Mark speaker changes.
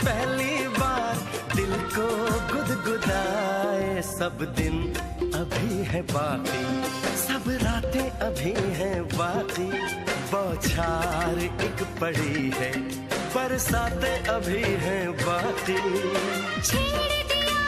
Speaker 1: पहली बार दिल को गुदगुदाए। सब दिन अभी है बाकी, सब रातें अभी हैं बाकी। बौछार एक पड़ी है, बरसातें अभी हैं बाकी।
Speaker 2: छेड़ दिया